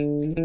Los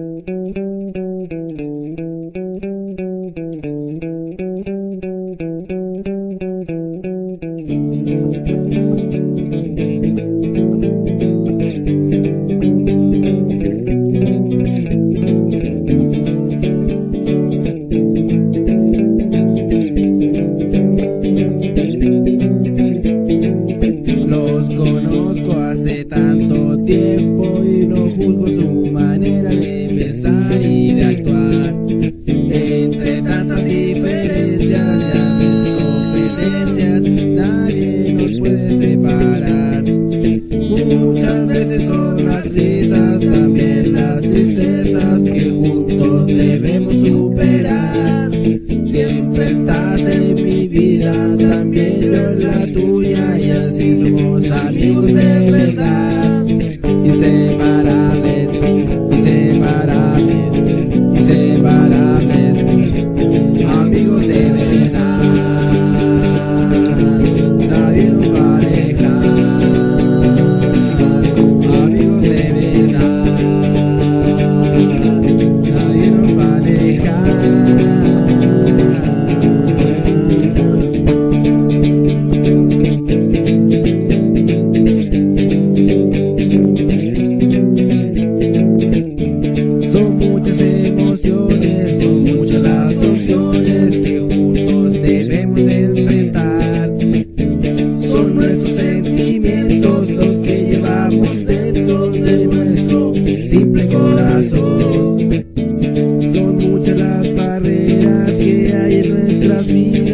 superar. Siempre estás en mi vida, también yo en la tuya y así somos amigos de verdad. Inseparables, inseparables, inseparables, amigos de verdad. Nadie nos va Son muchas emociones, son muchas las opciones que juntos debemos enfrentar. Son nuestros sentimientos los que llevamos dentro de nuestro simple corazón. Son muchas las barreras que hay en nuestras vidas.